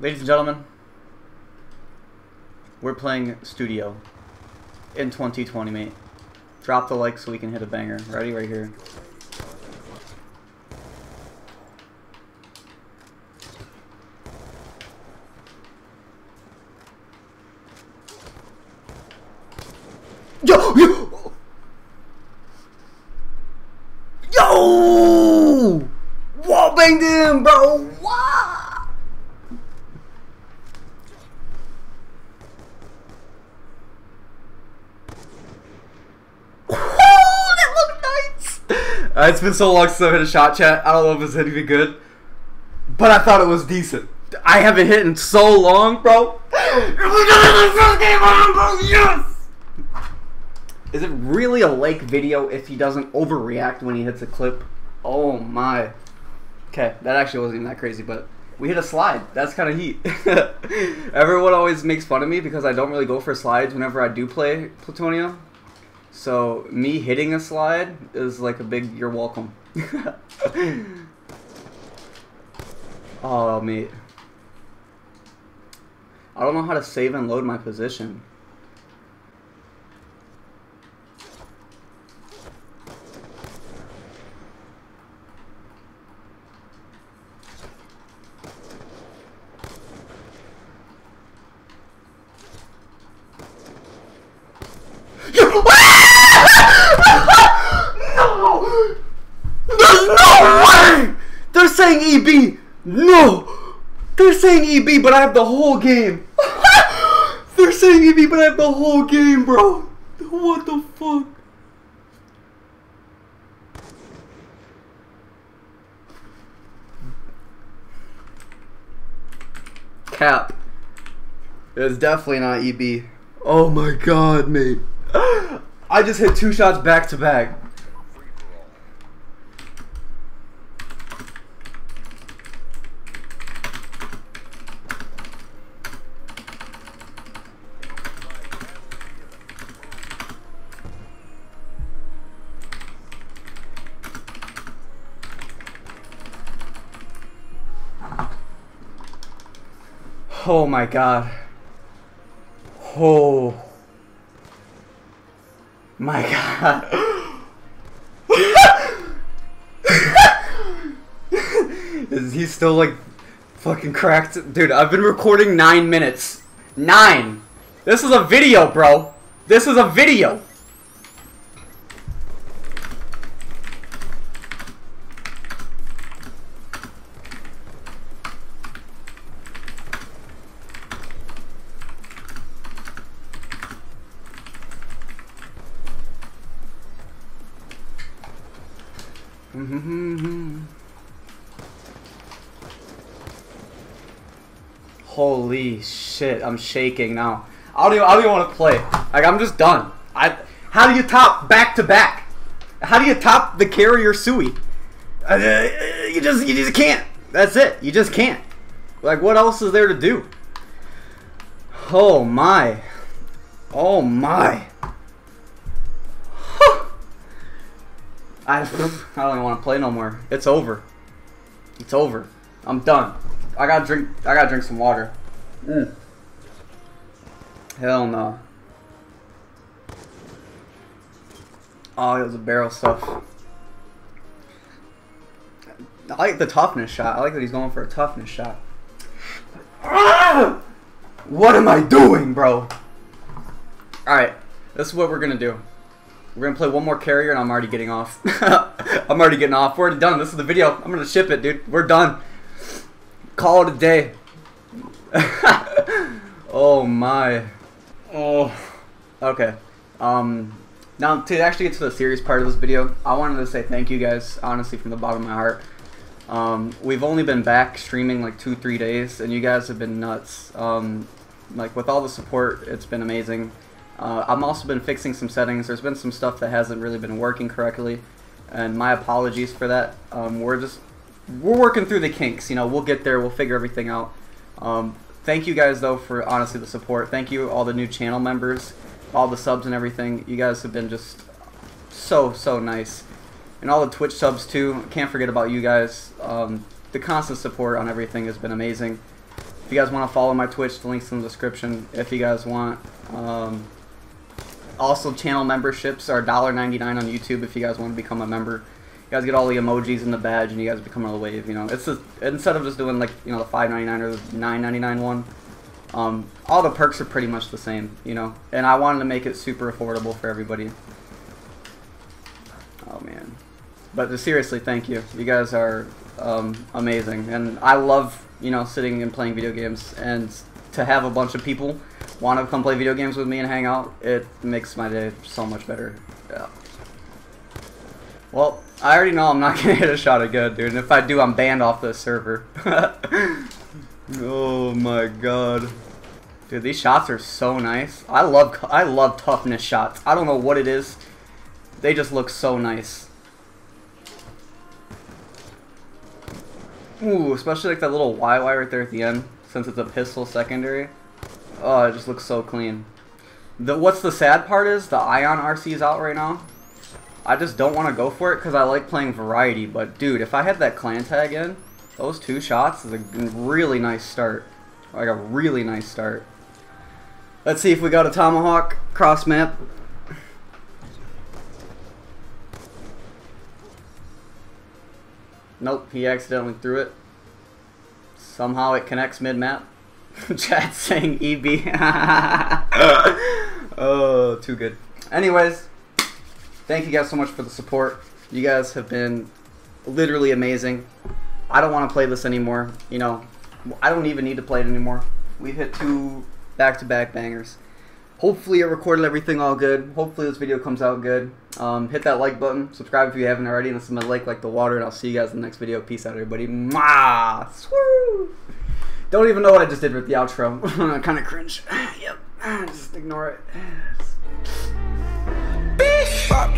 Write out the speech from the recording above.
Ladies and gentlemen, we're playing Studio in 2020, mate. Drop the like so we can hit a banger. Ready? Right here. Yo! Yo! Yo! Wall banged him, bro! What? Oh, that looked nice! Uh, it's been so long since I've hit a shot chat. I don't know if it's anything good. But I thought it was decent. I haven't hit in so long, bro. Yes! Is it really a Lake video if he doesn't overreact when he hits a clip? Oh my. Okay, that actually wasn't even that crazy, but we hit a slide. That's kind of heat. Everyone always makes fun of me because I don't really go for slides whenever I do play Plutonium. So me hitting a slide is like a big you're welcome. oh mate. I don't know how to save and load my position. no! There's no way! They're saying EB! No! They're saying EB, but I have the whole game! They're saying EB, but I have the whole game, bro! What the fuck? Cap. It's definitely not EB. Oh my god, mate. I just hit two shots back to back. Oh my god. Oh. My god. Is he still like fucking cracked? Dude, I've been recording nine minutes. Nine! This is a video, bro. This is a video. Holy shit, I'm shaking now. I don't even, I don't even want to play. Like, I'm just done. I, how do you top back to back? How do you top the carrier Sui? Uh, you just, you just can't. That's it. You just can't. Like, what else is there to do? Oh my. Oh my. I, I don't even want to play no more. It's over. It's over. I'm done. I gotta drink. I gotta drink some water. Mm. Hell no. Oh, it was a barrel stuff. I like the toughness shot. I like that he's going for a toughness shot. Ah! What am I doing, bro? Alright, this is what we're gonna do. We're gonna play one more carrier and I'm already getting off. I'm already getting off. We're already done. This is the video. I'm gonna ship it, dude. We're done. Call it a day. oh my. Oh. Okay. Um. Now to actually get to the serious part of this video, I wanted to say thank you guys, honestly, from the bottom of my heart. Um, we've only been back streaming like two, three days, and you guys have been nuts. Um, like with all the support, it's been amazing. Uh, I've also been fixing some settings. There's been some stuff that hasn't really been working correctly, and my apologies for that. Um, we're just we're working through the kinks. You know, we'll get there. We'll figure everything out. Um, thank you guys though for honestly the support. Thank you all the new channel members, all the subs and everything. You guys have been just so so nice, and all the Twitch subs too. Can't forget about you guys. Um, the constant support on everything has been amazing. If you guys want to follow my Twitch, the link's in the description. If you guys want. Um, also, channel memberships are $1.99 on YouTube if you guys want to become a member. You guys get all the emojis and the badge, and you guys become a wave. You know, it's just, instead of just doing like you know the $5.99 or the $9.99 one. Um, all the perks are pretty much the same, you know, and I wanted to make it super affordable for everybody. Oh man, but seriously, thank you. You guys are um, amazing, and I love you know sitting and playing video games, and to have a bunch of people want to come play video games with me and hang out, it makes my day so much better. Yeah. Well, I already know I'm not gonna hit a shot at good, dude. And if I do, I'm banned off the server. oh my god. Dude, these shots are so nice. I love I love toughness shots. I don't know what it is. They just look so nice. Ooh, especially like that little YY right there at the end, since it's a pistol secondary. Oh, it just looks so clean. The What's the sad part is, the ioN RC is out right now. I just don't want to go for it because I like playing variety, but dude, if I had that clan tag in, those two shots is a really nice start. Like a really nice start. Let's see if we got a Tomahawk cross map. Nope, he accidentally threw it. Somehow it connects mid-map. Chat saying EB. oh, too good. Anyways, thank you guys so much for the support. You guys have been literally amazing. I don't want to play this anymore. You know, I don't even need to play it anymore. We've hit two back-to-back -back bangers. Hopefully I recorded everything all good. Hopefully this video comes out good. Um, hit that like button. Subscribe if you haven't already. And submit a like like the water. And I'll see you guys in the next video. Peace out, everybody. Swoo! Don't even know what I just did with the outro. kind of cringe. yep. Just ignore it. Pop